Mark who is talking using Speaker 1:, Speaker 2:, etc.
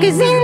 Speaker 1: because in